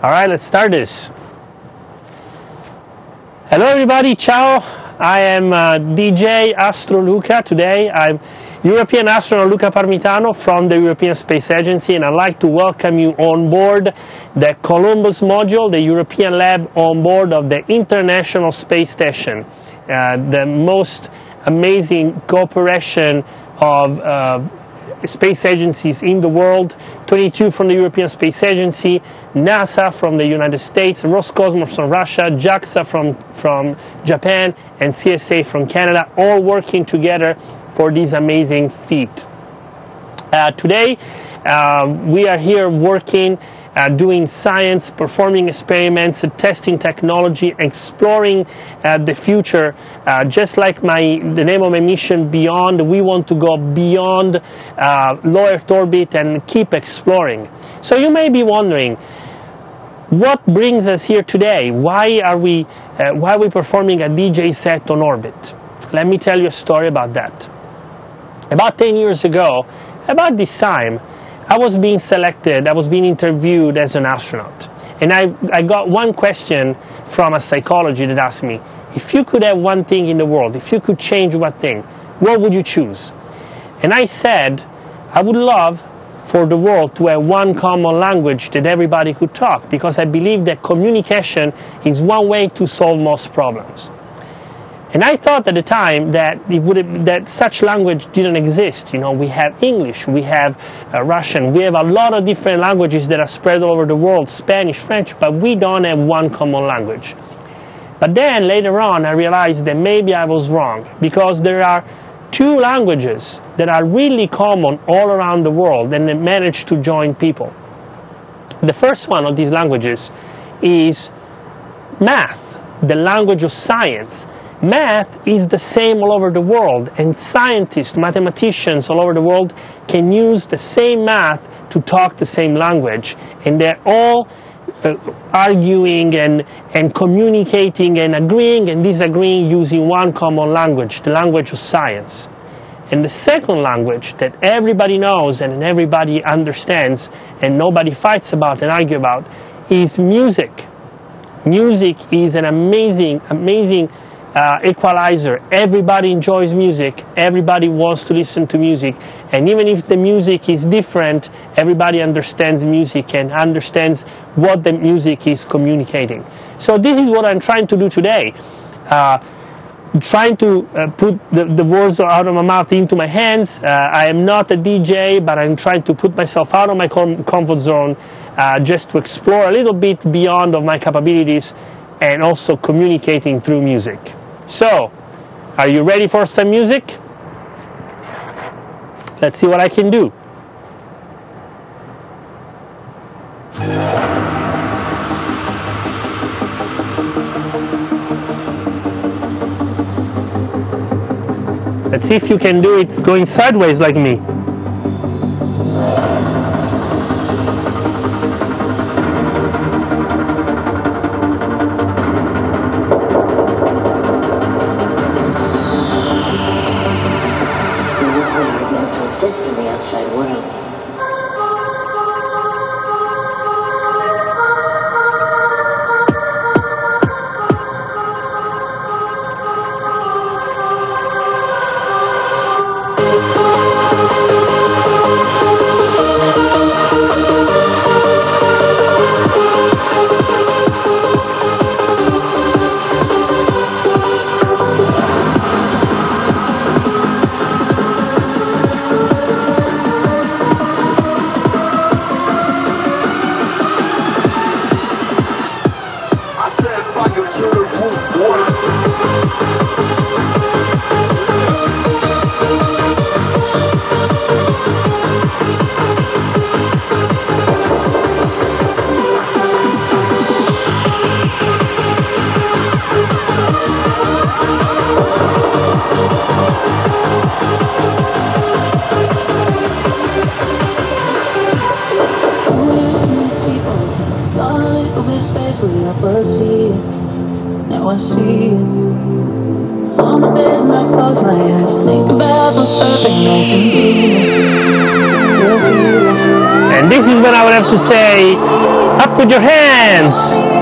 All right, let's start this. Hello, everybody. Ciao. I am uh, DJ Astro Luca. Today, I'm European astronaut Luca Parmitano from the European Space Agency, and I'd like to welcome you on board the Columbus module, the European lab on board of the International Space Station, uh, the most amazing cooperation of uh, space agencies in the world, 22 from the European Space Agency, NASA from the United States, Roscosmos from Russia, JAXA from, from Japan, and CSA from Canada, all working together for this amazing feat. Uh, today, uh, we are here working uh, doing science, performing experiments, testing technology, exploring uh, the future. Uh, just like my the name of my mission, Beyond, we want to go beyond uh, low Earth orbit and keep exploring. So you may be wondering, what brings us here today? Why are we uh, why are we performing a DJ set on orbit? Let me tell you a story about that. About 10 years ago, about this time, I was being selected, I was being interviewed as an astronaut. And I, I got one question from a psychology that asked me, if you could have one thing in the world, if you could change one thing, what would you choose? And I said, I would love for the world to have one common language that everybody could talk because I believe that communication is one way to solve most problems. And I thought at the time that it would have, that such language didn't exist. You know, we have English, we have uh, Russian, we have a lot of different languages that are spread all over the world, Spanish, French, but we don't have one common language. But then later on, I realized that maybe I was wrong because there are two languages that are really common all around the world and they manage to join people. The first one of these languages is math, the language of science Math is the same all over the world, and scientists, mathematicians all over the world can use the same math to talk the same language, and they're all uh, arguing and, and communicating and agreeing and disagreeing using one common language, the language of science. And the second language that everybody knows and everybody understands and nobody fights about and argue about is music. Music is an amazing, amazing uh, equalizer. Everybody enjoys music. Everybody wants to listen to music. And even if the music is different, everybody understands music and understands what the music is communicating. So this is what I'm trying to do today. Uh, trying to uh, put the, the, words out of my mouth into my hands. Uh, I am not a DJ, but I'm trying to put myself out of my com comfort zone uh, just to explore a little bit beyond of my capabilities and also communicating through music. So, are you ready for some music? Let's see what I can do. Let's see if you can do it going sideways like me. was Lonely open space when I first see it Now I see it. On the bed and I close my eyes Think about those perfect nights and And this is what I would have to say. Up with your hands!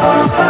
Oh,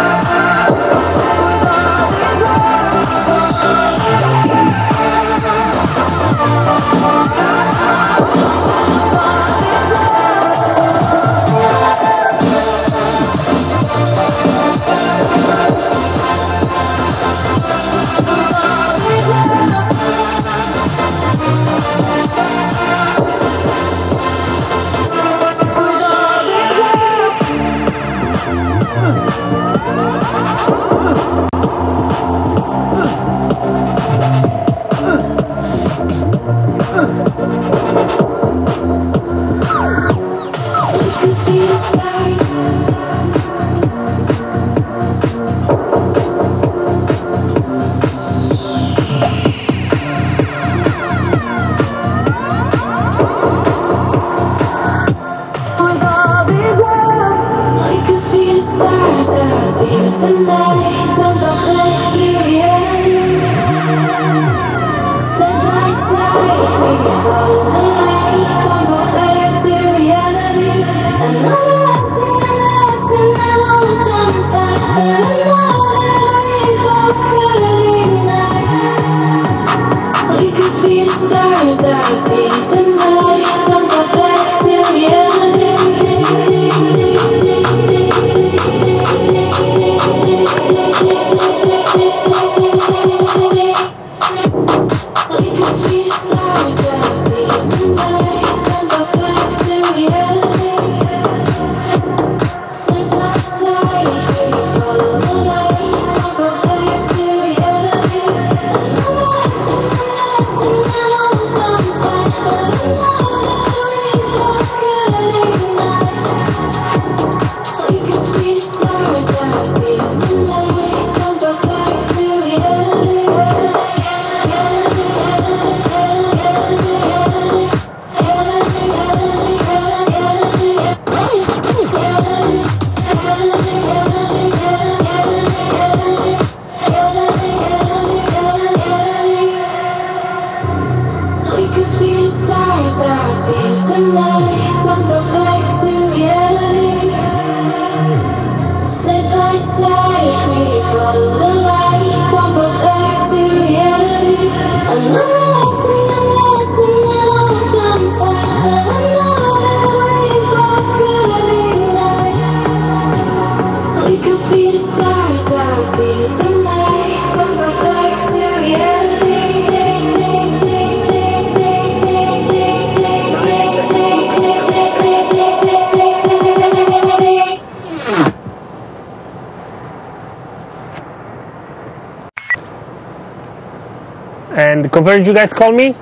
Confirm you guys call me?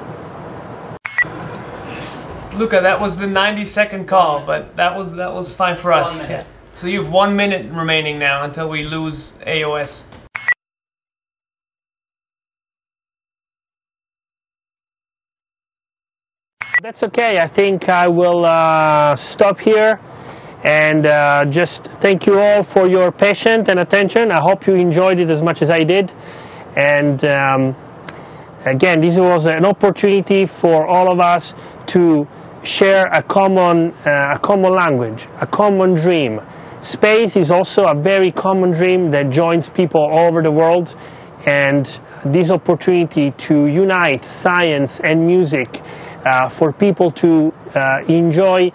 Luca, that was the 90 second call, but that was that was fine for us. Yeah. So you have one minute remaining now until we lose AOS. That's okay. I think I will uh, stop here and uh, just thank you all for your patience and attention. I hope you enjoyed it as much as I did. And um, again, this was an opportunity for all of us to share a common, uh, a common language, a common dream. Space is also a very common dream that joins people all over the world. And this opportunity to unite science and music uh, for people to uh, enjoy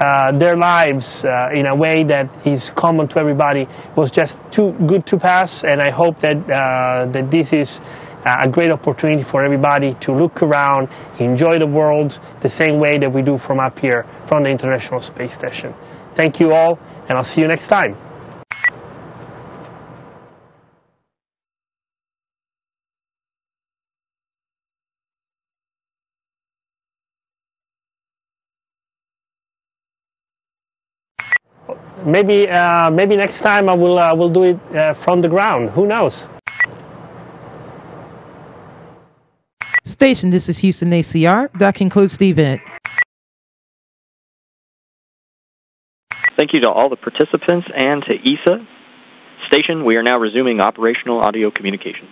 uh, their lives uh, in a way that is common to everybody was just too good to pass and I hope that, uh, that this is a great opportunity for everybody to look around, enjoy the world the same way that we do from up here from the International Space Station. Thank you all and I'll see you next time. maybe uh, maybe next time I will uh, will do it uh, from the ground. Who knows? Station, this is Houston ACR. That concludes the event. Thank you to all the participants and to ESA. Station, we are now resuming operational audio communications.